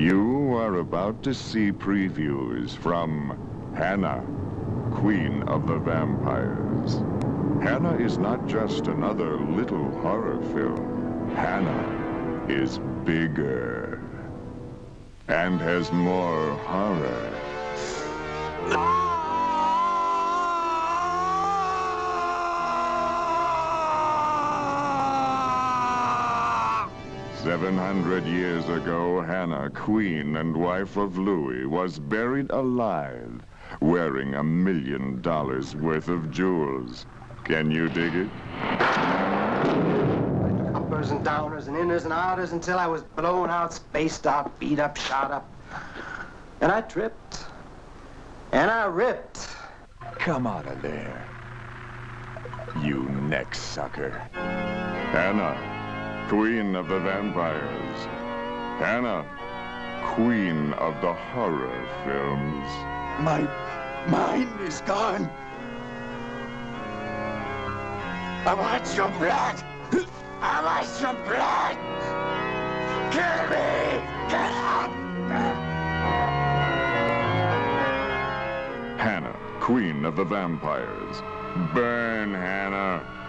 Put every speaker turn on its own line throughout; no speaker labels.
You are about to see previews from Hannah, Queen of the Vampires. Hannah is not just another little horror film. Hannah is bigger and has more horror. Seven hundred years ago, Hannah, queen and wife of Louis, was buried alive, wearing a million dollars worth of jewels. Can you dig it?
Uppers and downers and inners and outers until I was blown out, spaced out, beat up, shot up. And I tripped. And I ripped.
Come out of there, you neck sucker. Hannah, queen of the vampires. Hannah, queen of the horror films.
My mind is gone. I want your blood. I want your blood. Kill me. Get out.
Hannah, queen of the vampires. Burn, Hannah.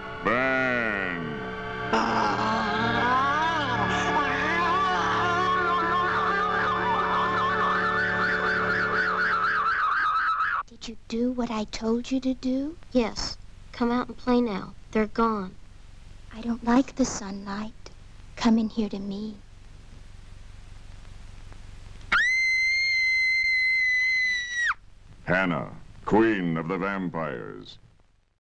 Did you do what I told you to do? Yes. Come out and play now. They're gone. I don't like the sunlight. Come in here to me.
Hannah, queen of the vampires.